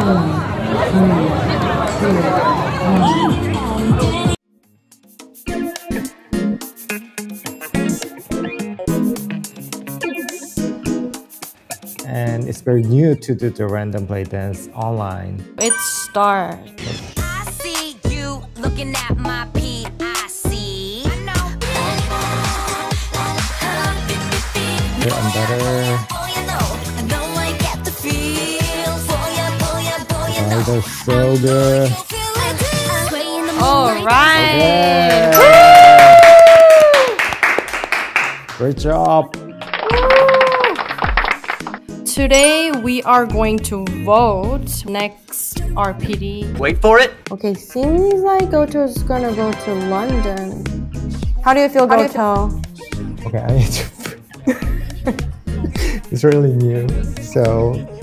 And it's very new to do the random play dance online. It's star. That's so good. All right. Great job. Today we are going to vote next RPD. Wait for it. Okay, seems like GoToe is gonna go to London. How do you feel, GoToe? Okay, I need to. it's really new, so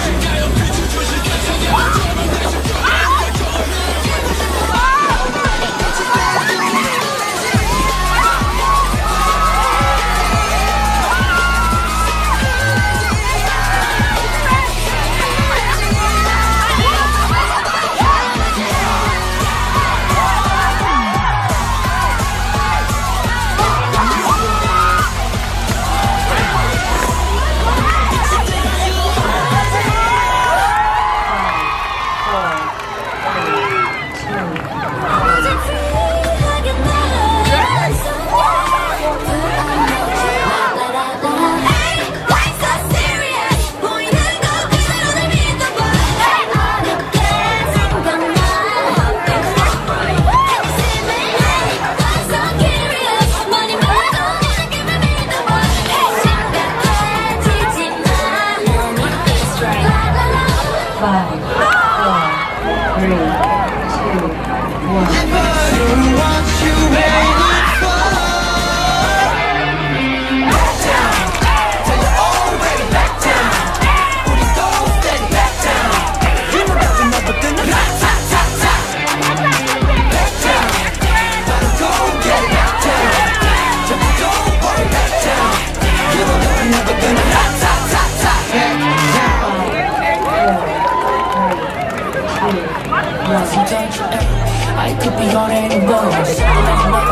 Hey, could be on any road.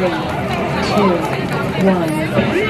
three, two, one.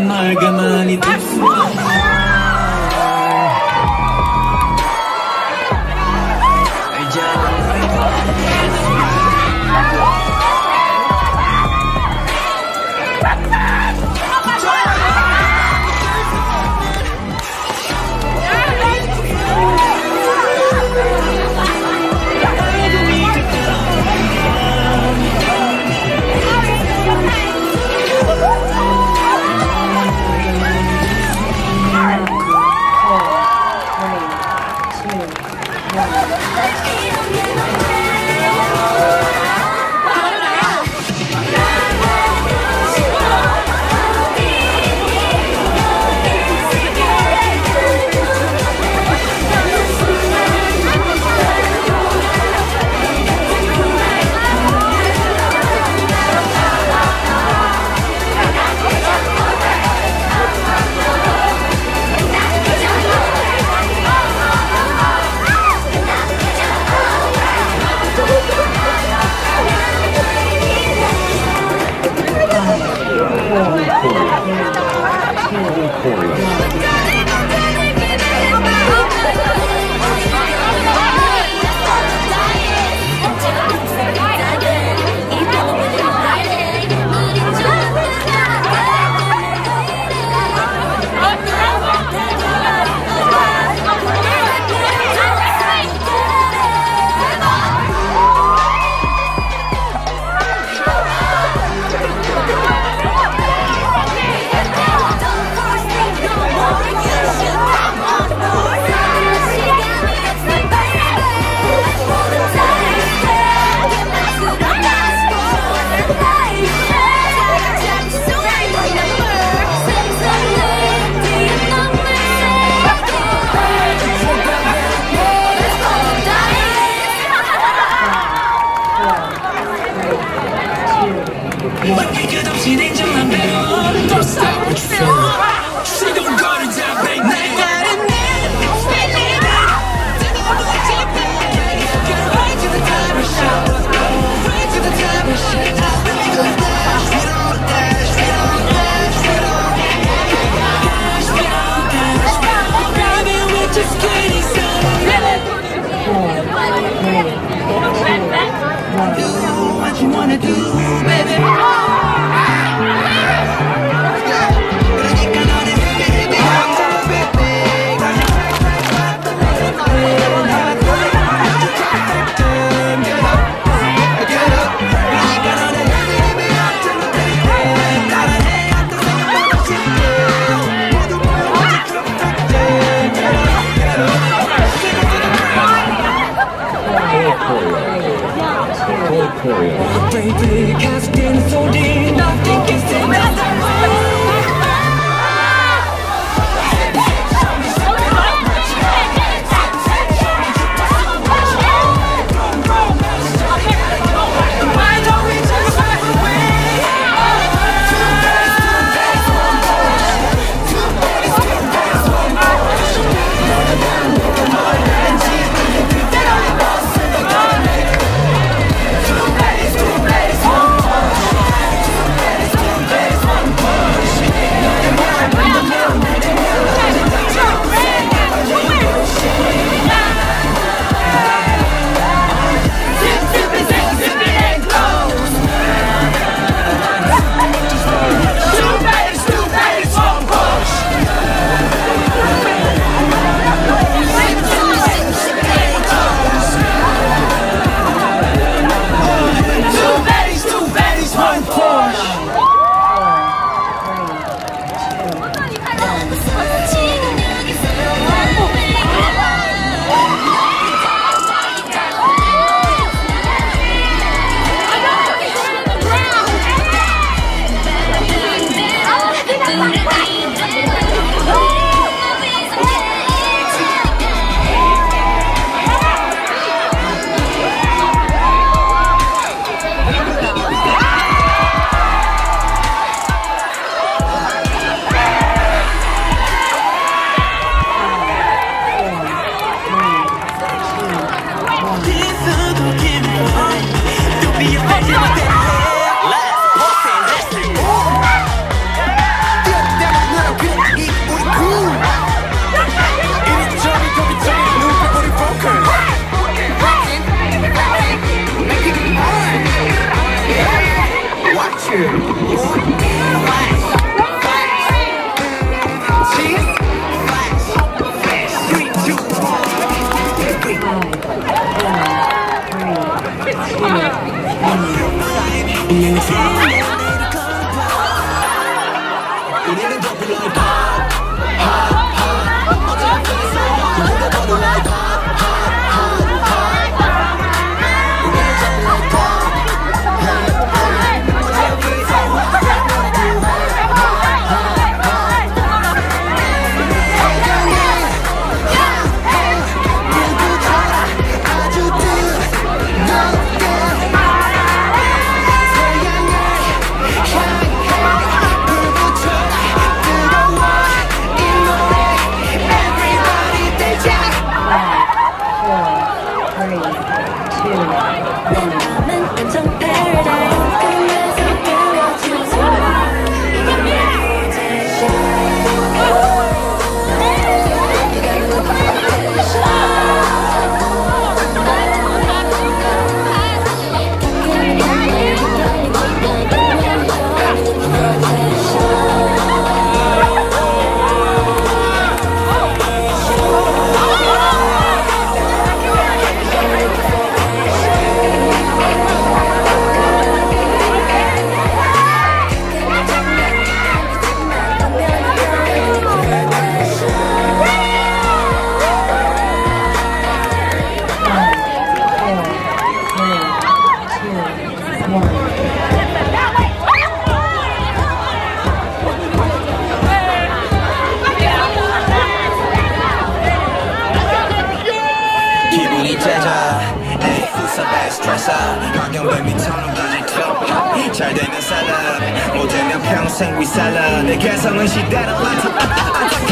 Margamani. Margamani. like 생위살라 내 개성은 시대를 안타